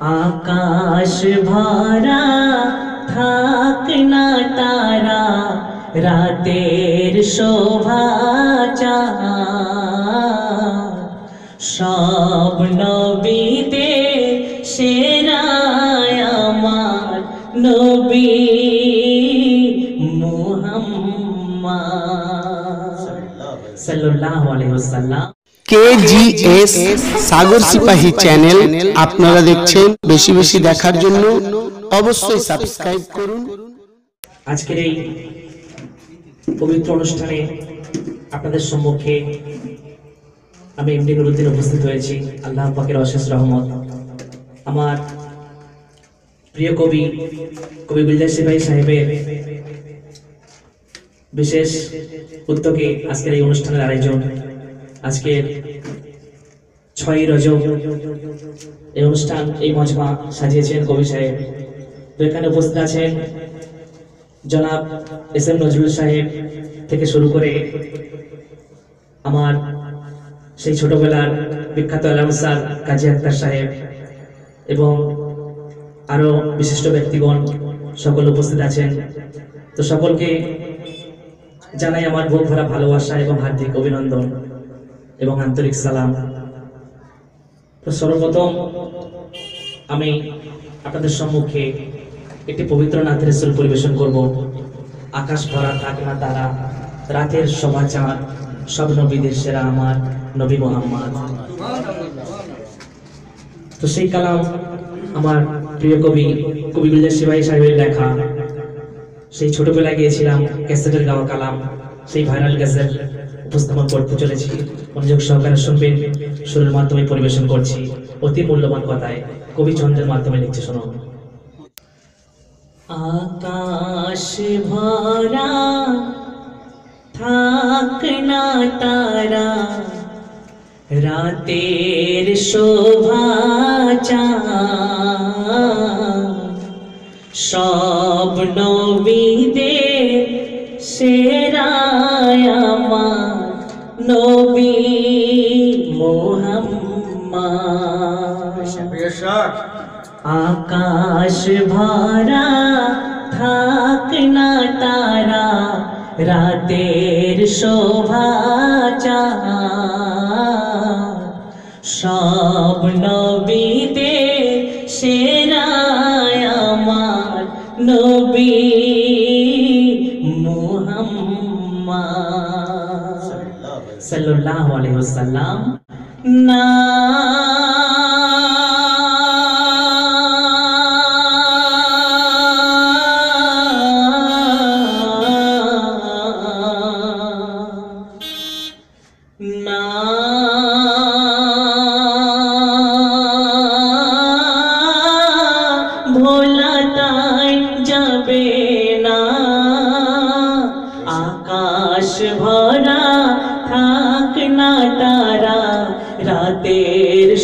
আকাশ ভরা থাক না তারা, রাতের শোভা। সব নবীতে সেরায় আমার নবী মুহাম্মদ সাল্লাল্লাহু আলাইহি ওয়াসাল্লাম কেজিএস সাগর সিপাহী চ্যানেল। আপনারা দেখছেন বেশি বেশি দেখার জন্য অবশ্যই সাবস্ক্রাইব করুন। আজকের এই পবিত্র অনুষ্ঠানে আপনাদের সম্মুখে আমি এমডি নুরুদ্দিন উপস্থিত হয়েছি। আল্লাহ পাকের অশেষ রহমত। আমার প্রিয় কবি কবি গুলজার সিপাহী সাহেবের বিশেষ উদ্যোগে আজকের এই অনুষ্ঠানের আয়োজন আজকের ছয়ই রজব এই অনুষ্ঠান, এই মজমা সাজিয়েছেন কবি সাহেব। তো এখানে উপস্থিত আছেন জনাব এস এম নজরুল সাহেব থেকে শুরু করে আমার সেই ছোটবেলার বিখ্যাত আলাম স্যার কাজী আক্তার সাহেব এবং আরও বিশিষ্ট ব্যক্তিগণ সকল উপস্থিত আছেন। তো সকলকে জানাই আমার বুক ভরা ভালোবাসা এবং হার্দিক অভিনন্দন। এবং আন্তরিক সালাম। তো সর্বপ্রথম আমি আপনাদের সম্মুখে একটি পবিত্র নাথের সুর পরিবেশন করব। আকাশ ভরা থাক না তারা, রাতের সমাচার, সব নবীদের সেরা আমার নবী মোহাম্মদ। তো সেই কালাম আমার প্রিয় কবি কবি গুলজার সিপাহী সাহেবের লেখা। সেই ছোটবেলায় গিয়েছিলাম ক্যাসেটের গাওয়া কালাম, সেই ভাইরাল ক্যাসেট উপস্থাপন করতে চলেছি। মনোযোগ সহকারে শুনবেন। সুরের মাধ্যমে পরিবেশন করছি। অতি মূল্যবান কথায় কবি চন্দ্রের মাধ্যমে লিখছে, শোনো। আকাশ ভরা, থাক না তারা, রাতের শোভা চাঁদ। সব নবীদের আমার নবী মোহাম্মদ আকাশ ভরা থাক না তারা রাতের শোভা চাঁদ। সব নবীতে সাল্লাল্লাহু আলাইহি ওয়াসাল্লাম না না ভোলা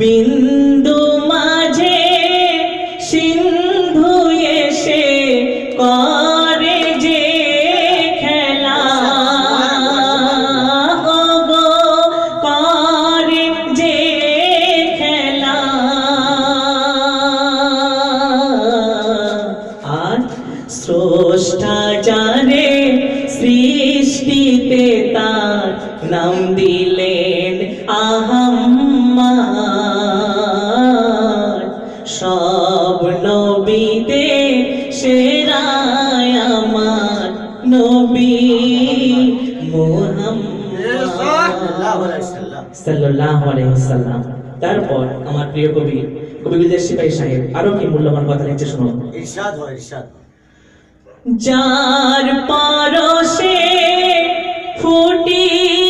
বিন্দু মাঝে সিন্ধু এসে করে যে খেলা। গো করে যে খেলা। আর স্রষ্টা জানে সৃষ্টিতে তার নাম দিলেন নবী সাল্লাল্লাহু আলাইহি ওয়াসাল্লাম তারপর আমার প্রিয় কবি কবি বিজয় সিপাহী সাহেব আরও কি মূল্যবান কথা লিখছে শুনুন ইরশাদ হয় ইরশাদ। যার পারসে ফুটিল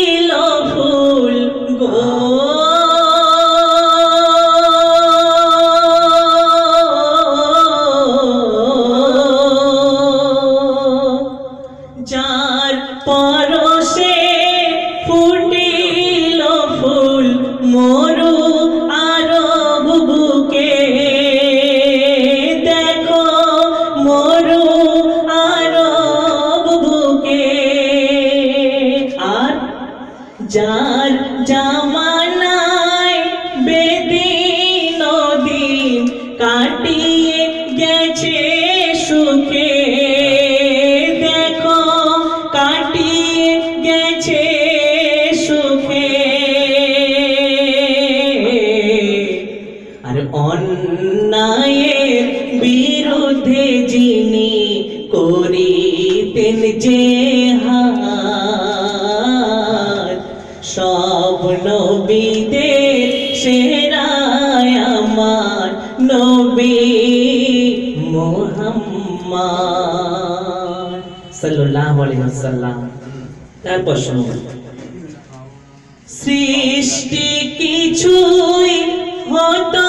নবীদের সেরায় আমার নবী মোহাম্মদ সাল্লাল্লাহু আলাইহি ওয়াসাল্লাম। তারপর শুনুন। সৃষ্টি কিছুই হতো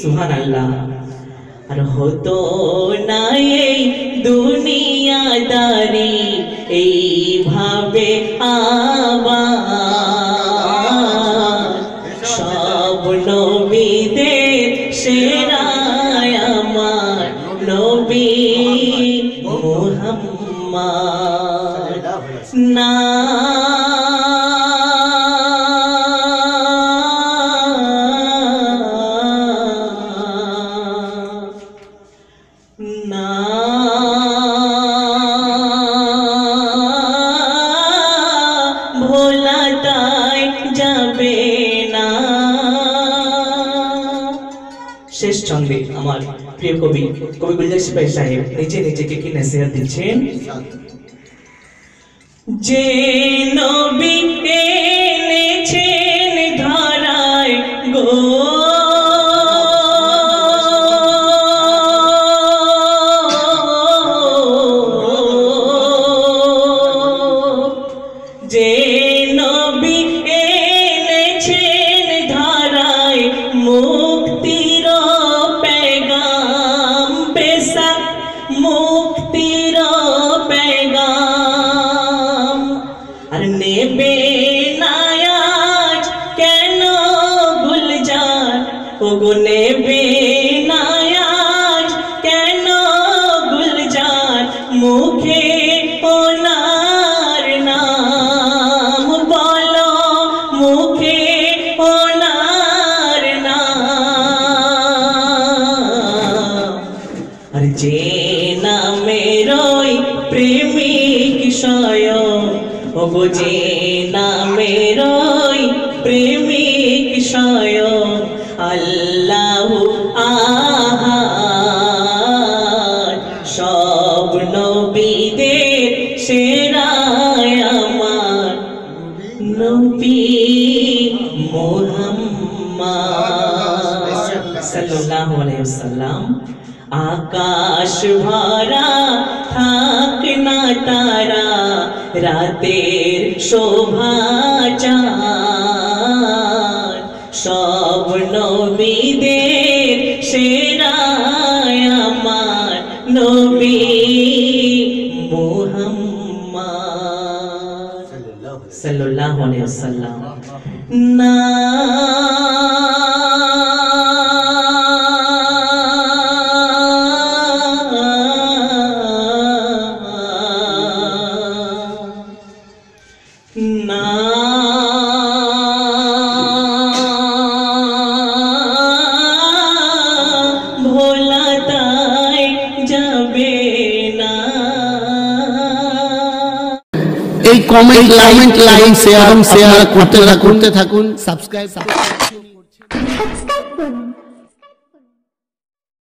সুবহানাল্লাহ। আর হতো না এই দুনিয়াদারি এইভাবে আবার সব নবীদের সেরায় আমার নবী মুহাম্মদ। না না ছন্দে আমার প্রিয় কবি কবি গুলজার সিপাহী সাহেব নিজে নিজেকে কি নসিহত দিচ্ছেন? যে নবী more. ওগো যে নামের ওই প্রেমিক সয় আল্লাহ আহাদ আলাইহি আকাশ ভরা থাক না তারা রাতের শোভা চাঁদ। সব নবীদের সেরায় আমার নবী মুহাম্মদ। সাল্লাল্লাহু আলাইহি ওয়াসাল্লাম। না এই comment like like share share করতে থাকুন করতে থাকুন। সাবস্ক্রাইব সাবস্ক্রাইব করুন